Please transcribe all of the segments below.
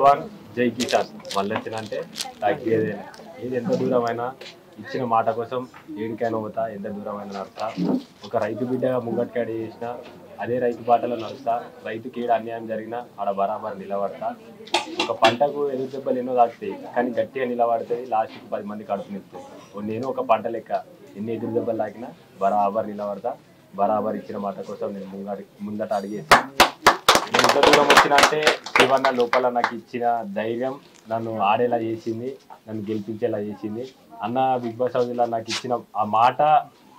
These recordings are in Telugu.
జవాన్ జై కిసాన్. మళ్ళొచ్చిన అంటే తగ్గేదే ఏది ఎంత దూరమైనా ఇచ్చిన మాట కోసం ఏడికైనా పోతా ఎంత దూరమైనా నడుస్తా. ఒక రైతు బిడ్డగా ముంగట్కాడి చేసిన అదే రైతు బాటలో నడుస్తా. రైతుకి ఏడు అన్యాయం జరిగినా ఆడ బరాబర్ నిలబడతా. ఒక పంటకు ఎదురు దెబ్బలు ఎన్నో తాకుతాయి కానీ గట్టిగా నిలబడుతుంది లాస్ట్కి పది మంది కడుపు నిలుస్తుంది నేను ఒక పంట లెక్క ఎన్ని ఎదురు దెబ్బలు తాకినా బరాబర్ నిలబడతా. బరాబర్ ఇచ్చిన మాట కోసం నేను ముంగట ముందట అడిగేస్తాను ఎంత దూరం వచ్చినా అంటే శివన్న లోపల నాకు ఇచ్చిన ధైర్యం నన్ను ఆడేలా చేసింది నన్ను గెలిపించేలా చేసింది. అన్న బిగ్ బాస్ హౌస్లో నాకు ఇచ్చిన ఆ మాట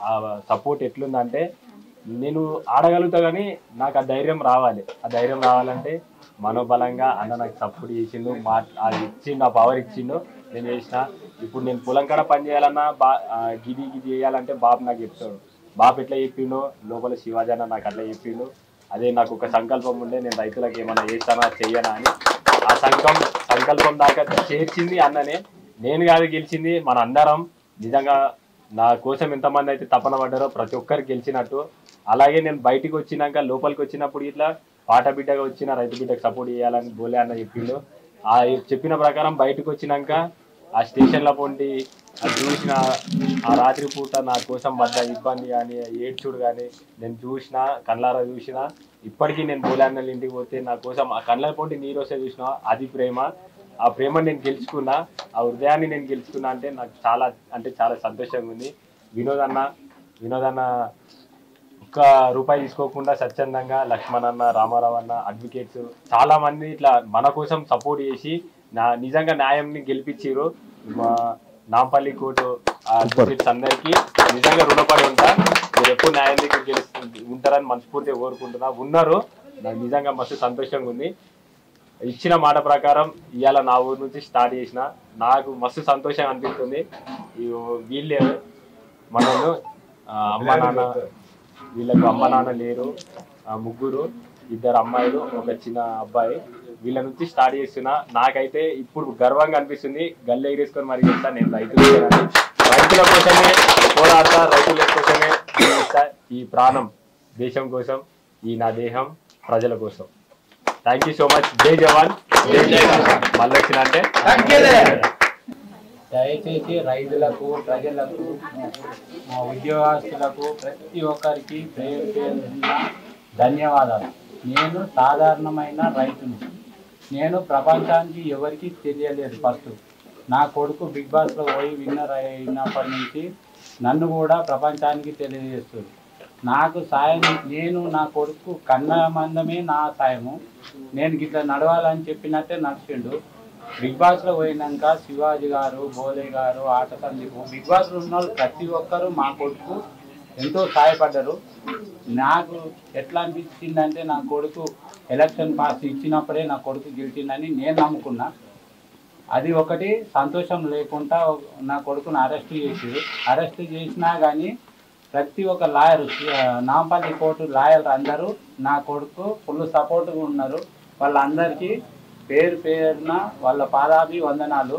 ఆ సపోర్ట్ ఎట్లుందంటే నేను ఆడగలుగుతా కానీ నాకు ఆ ధైర్యం రావాలి. ఆ ధైర్యం రావాలంటే మనోబలంగా అన్న నాకు సపోర్ట్ చేసిండు మా అది ఇచ్చిండు ఆ పవర్ ఇచ్చిండు. నేను చేసిన ఇప్పుడు నేను పొలం కాడ పని చేయాలన్నా బా గిది గిది చేయాలంటే బాబు నాకు చెప్తాడు. బాబు ఎట్లా చెప్పిండో లోపల శివాజీ అన్న నాకు అట్లా చెప్పిండు. అదే నాకు ఒక సంకల్పం ఉండే నేను రైతులకు ఏమైనా చేస్తానా చెయ్యనా అని. ఆ సంకల్పం సంకల్పం దాకా చేర్చింది అన్ననే. నేను కాదు గెలిచింది మన అందరం. నిజంగా నా కోసం ఎంతమంది అయితే తపన పడ్డారో ప్రతి ఒక్కరు గెలిచినట్టు. అలాగే నేను బయటికి వచ్చినాక లోపలికి వచ్చినప్పుడు ఇట్లా పాట బిడ్డగా వచ్చిన రైతు బిడ్డకు సపోర్ట్ చేయాలని బోలే అన్న చెప్పిండు. ఆ చెప్పిన ప్రకారం బయటకు వచ్చినాక ఆ స్టేషన్లో పొంటి అది చూసిన ఆ రాత్రి పూట నా కోసం పడ్డ ఇబ్బంది కానీ ఏడ్చుడు కానీ నేను చూసిన కళ్ళారా చూసిన ఇప్పటికీ నేను బోలాన్నల ఇంటికి పోతే నా కోసం ఆ కళ్ళ పొంటి నీరు వస్తే చూసిన అది ప్రేమ. ఆ ప్రేమ నేను గెలుచుకున్నా ఆ హృదయాన్ని నేను గెలుచుకున్నా అంటే నాకు చాలా అంటే చాలా సంతోషంగా ఉంది. వినోద్ అన్న వినోద్ అన్న ఒక్క రూపాయి తీసుకోకుండా స్వచ్ఛందంగా లక్ష్మణ్ అన్న రామారావు అన్న అడ్వకేట్స్ చాలా మంది ఇట్లా మన కోసం సపోర్ట్ చేసి నా నిజంగా న్యాయంని గెలిపించారు మా నాంపల్లి కోర్టు అడ్వకేట్స్ అందరికీ నిజంగా రుణపడి ఉంటా. మీరు ఎప్పుడు న్యాయం దగ్గర గెలుస్తు ఉంటారని మనస్ఫూర్తిగా కోరుకుంటున్నా. ఉన్నారు. నాకు నిజంగా మస్తు సంతోషంగా ఉంది. ఇచ్చిన మాట ప్రకారం ఇవాళ నా ఊరు నుంచి స్టార్ట్ చేసిన. నాకు మస్తు సంతోషం అనిపిస్తుంది. ఈ వీళ్ళే. మనల్ని అమ్మ నాన్న వీళ్ళకు అమ్మ నాన్న లేరు. ఆ, ముగ్గురు ఇద్దరు అమ్మాయిలు ఒక చిన్న అబ్బాయి. వీళ్ళ నుంచి స్టార్ట్ చేస్తున్నా. నాకైతే ఇప్పుడు గర్వంగా అనిపిస్తుంది. గల్లె ఎగిరేసుకొని మరి చెప్తా నేను రైతు బిడ్డనని. రైతుల కోసమే పోరాడతా రైతుల కోసమే. ఈ ప్రాణం దేశం కోసం ఈ నా దేహం ప్రజల కోసం. థ్యాంక్ యూ సో మచ్ జై జవాన్. జై వచ్చిన అంటే దయచేసి రైతులకు ప్రజలకు మా ఉద్యోగస్తులకు ప్రతి ఒక్కరికి పేరు ధన్యవాదాలు. నేను సాధారణమైన రైతుని. నేను ప్రపంచానికి ఎవరికి తెలియలేదు ఫస్ట్. నా కొడుకు బిగ్ బాస్లో పోయి విన్నర్ అయినప్పటి నుంచి నన్ను కూడా ప్రపంచానికి తెలియజేస్తుంది. నాకు సాయం నేను నా కొడుకు కన్న మందమే నా సాయము. నేను ఇట్లా నడవాలని చెప్పినట్టే నడిచిండు. బిగ్ బాస్లో పోయినాక శివాజీ గారు భోలే గారు ఆట సందీపు బిగ్ బాస్లో ఉన్న వాళ్ళు ప్రతి ఒక్కరు మా కొడుకు ఎంతో సహాయపడ్డారు నాకు ఎట్లా అనిపించిందంటే నా కొడుకు ఎలక్షన్ పాస్ ఇచ్చినప్పుడే నా కొడుకు గెలిచిందని నేను నమ్ముకున్నా. అది ఒకటి సంతోషం లేకుండా నా కొడుకును అరెస్ట్ చేసి అరెస్ట్ చేసినా కానీ ప్రతి ఒక్క లాయర్ నాంపల్లి కోర్టు లాయర్ అందరూ నా కొడుకు ఫుల్ సపోర్ట్గా ఉన్నారు. వాళ్ళందరికీ పేరు పేరున వాళ్ళ పాదాభి వందనాలు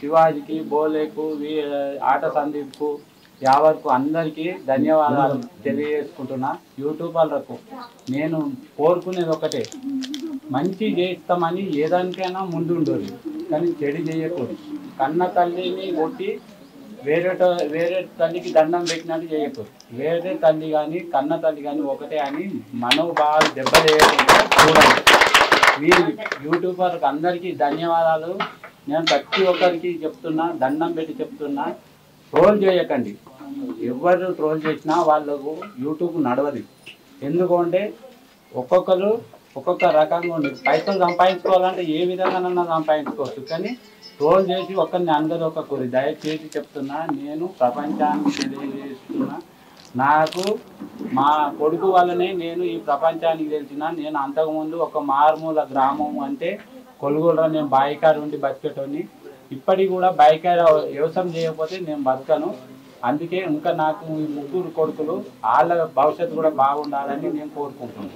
శివాజీకి బోలేకు వీ- ఆట సందీప్కు యావరకు అందరికీ ధన్యవాదాలు తెలియజేసుకుంటున్నా. యూట్యూబర్లకు నేను కోరుకునేది ఒకటే మంచి చేస్తామని ఏదానికైనా ముందుండదు కానీ చెడు చేయకూడదు. కన్న తల్లిని కొట్టి వేరే వేరే తల్లికి దండం పెట్టినట్టు చేయకూడదు. వేరే తల్లి కానీ కన్న తల్లి కానీ ఒకటే అని మనోభావాలు దెబ్బతీయకుండా చూడండి. మీరు యూట్యూబర్కి అందరికీ ధన్యవాదాలు. నేను ప్రతి ఒక్కరికి చెప్తున్నా దండం పెట్టి చెప్తున్నా. ట్రోల్ చేయకండి. ఎవరు ట్రోల్ చేసినా వాళ్ళకు యూట్యూబ్ నడవదు. ఎందుకంటే ఒక్కొక్కరు ఒక్కొక్క రకంగా ఉండదు పైసలు సంపాదించుకోవాలంటే ఏ విధంగానన్నా సంపాదించుకోవచ్చు. కానీ ట్రోల్ చేసి ఒక్కరిని అందరూ ఒక్కొక్కరు దయచేసి చెప్తున్నా నేను ప్రపంచానికి తెలియజేస్తున్నా నాకు మా కొడుకు వల్లనే నేను ఈ ప్రపంచానికి తెలిసిన నేను అంతకుముందు ఒక మారుమూల గ్రామం అంటే కొలుగులో నేను బాయికారు ఉండి బతికేటోని ఇప్పటికి కూడా బాయికారు వ్యవసాయం చేయకపోతే నేను బతకను. అందుకే ఇంకా నాకు ఈ ముగ్గురు కొడుకులు వాళ్ళ భవిష్యత్తు కూడా బాగుండాలని నేను కోరుకుంటున్నాను.